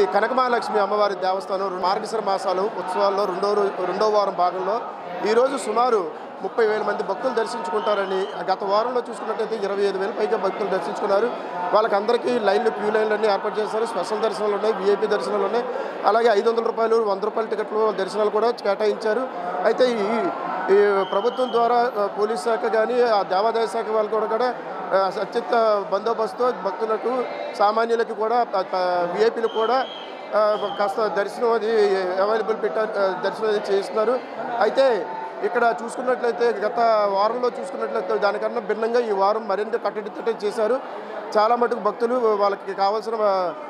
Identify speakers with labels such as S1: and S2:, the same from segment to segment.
S1: ఈ కనకమహాలక్ష్మి అమ్మవారి దేవస్థానం మార్గశర మాసాలు ఉత్సవాల్లో రెండో రెండో వారం భాగంలో ఈరోజు సుమారు ముప్పై వేల మంది భక్తులు దర్శించుకుంటారని గత వారంలో చూసుకున్నట్టయితే ఇరవై ఐదు వేల పైగా భక్తులు దర్శించుకున్నారు. వాళ్ళకి అందరికీ లైన్లు క్యూ లైన్లన్నీ ఏర్పాటు చేస్తారు స్పెషల్ దర్శనాలు ఉన్నాయి విఐపి దర్శనాలు ఉన్నాయి. అలాగే ఐదు వందల రూపాయలు వంద రూపాయల టికెట్లు దర్శనాలు కూడా కేటాయించారు. అయితే ఈ ఈ ప్రభుత్వం ద్వారా పోలీస్ శాఖ కానీ ఆ దేవాదాయ శాఖ వాళ్ళు కూడా కూడా అత్యంత బందోబస్తు భక్తులకు సామాన్యులకి కూడా విఐపీలకు కూడా కాస్త దర్శనం అది అవైలబుల్ పెట్టారు దర్శనం అది చేస్తున్నారు అయితే ఇక్కడ చూసుకున్నట్లయితే గత వారంలో చూసుకున్నట్లయితే దానికన్నా భిన్నంగా ఈ వారం మరింత కట్టడితో చేశారు. చాలా మటుకు భక్తులు వాళ్ళకి కావాల్సిన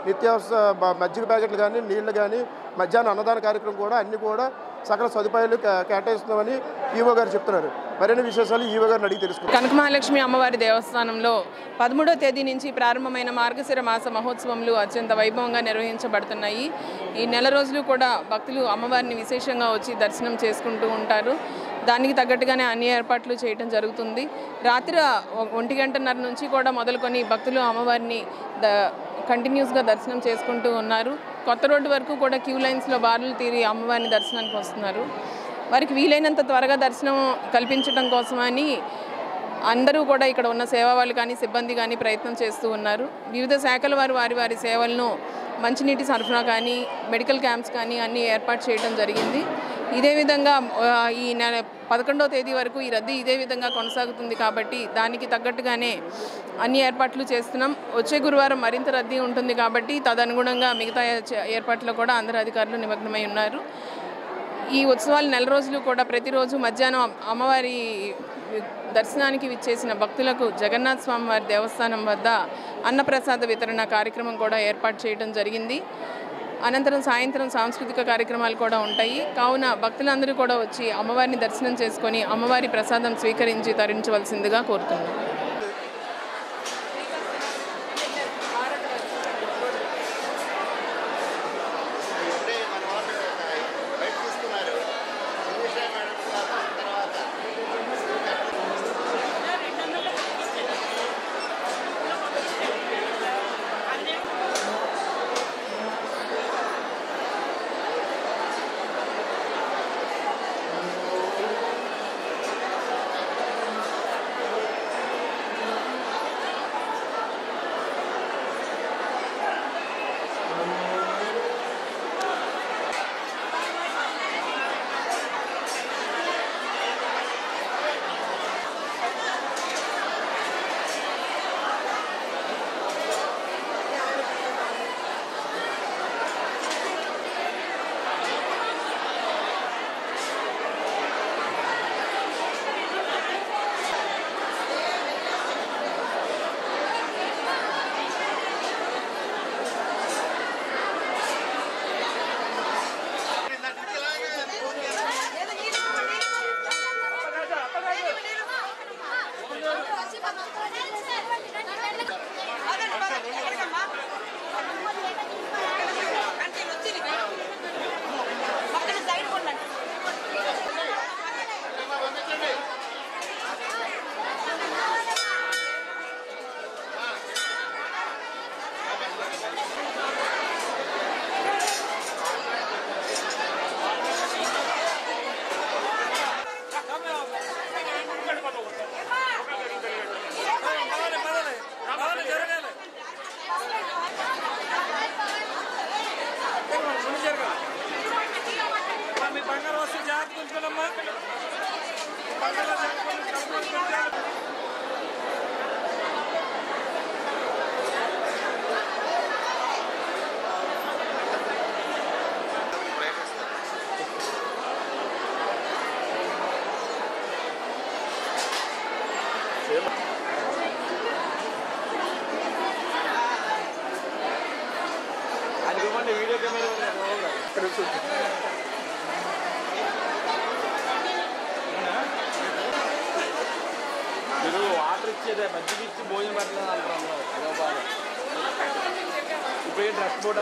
S1: నిత్యావసర మజ్జిగ ప్యాకెట్లు కానీ నీళ్ళు కానీ మధ్యాహ్నం అన్నదాన కార్యక్రమం కూడా అన్నీ కూడా సకల సదుపాయాలు కేటాయిస్తున్నామని ఈవో గారు చెప్తున్నారు. మరిన్ని విశేషాలు ఈవో గారిని అడిగి తెలుసుకుంటారు
S2: కనకమహాలక్ష్మి అమ్మవారి దేవస్థానంలో పదమూడో తేదీ నుంచి ప్రారంభమైన మార్గశిర మాస మహోత్సవములు అత్యంత వైభవంగా నిర్వహించబడుతున్నాయి. ఈ నెల రోజులు కూడా భక్తులు అమ్మవారిని విశేషంగా వచ్చి దర్శనం చేసుకుంటూ ఉంటారు. దానికి తగ్గట్టుగానే అన్ని ఏర్పాట్లు చేయడం జరుగుతుంది. రాత్రి ఒంటి గంటన్నర నుంచి కూడా మొదలుకొని భక్తులు అమ్మవారిని ద కంటిన్యూస్గా దర్శనం చేసుకుంటూ ఉన్నారు. కొత్త రోడ్డు వరకు కూడా క్యూ లైన్స్లో బార్లు తీరి అమ్మవారిని దర్శనానికి వస్తున్నారు. వారికి వీలైనంత త్వరగా దర్శనం కల్పించడం కోసమని అందరూ కూడా ఇక్కడ ఉన్న సేవా వాళ్ళు కానీ సిబ్బంది కానీ ప్రయత్నం చేస్తూ ఉన్నారు. వివిధ శాఖల వారు వారి వారి సేవలను మంచినీటి సరఫరా కానీ మెడికల్ క్యాంప్స్ కానీ అన్నీ ఏర్పాటు చేయడం జరిగింది. ఇదే విధంగా ఈ నెల పదకొండవ తేదీ వరకు ఈ రద్దీ ఇదే విధంగా కొనసాగుతుంది కాబట్టి దానికి తగ్గట్టుగానే అన్ని ఏర్పాట్లు చేస్తున్నాం. వచ్చే గురువారం మరింత రద్దీ ఉంటుంది కాబట్టి తదనుగుణంగా మిగతా ఏర్పాట్లు కూడా అందరు అధికారులు నిమగ్నమై ఉన్నారు. ఈ ఉత్సవాలు నెల రోజులు కూడా ప్రతిరోజు మధ్యాహ్నం అమ్మవారి దర్శనానికి విచ్చేసిన భక్తులకు జగన్నాథ స్వామి వారి దేవస్థానం వద్ద అన్నప్రసాద వితరణ కార్యక్రమం కూడా ఏర్పాటు చేయడం జరిగింది. అనంతరం సాయంత్రం సాంస్కృతిక కార్యక్రమాలు కూడా ఉంటాయి. కావున భక్తులందరూ కూడా వచ్చి అమ్మవారిని దర్శనం చేసుకొని అమ్మవారి ప్రసాదం స్వీకరించి తరించవలసిందిగా కోరుతున్నాను
S3: అది ఇవ్వండి వీడియో కెమెరా మీరు వాటర్ ఇచ్చేదే మధ్యకి ఇచ్చి భోజనం పెట్టలేదు అంటారు అందరూ అదో బాగా ఇప్పుడు డ్రెస్ బోర్డు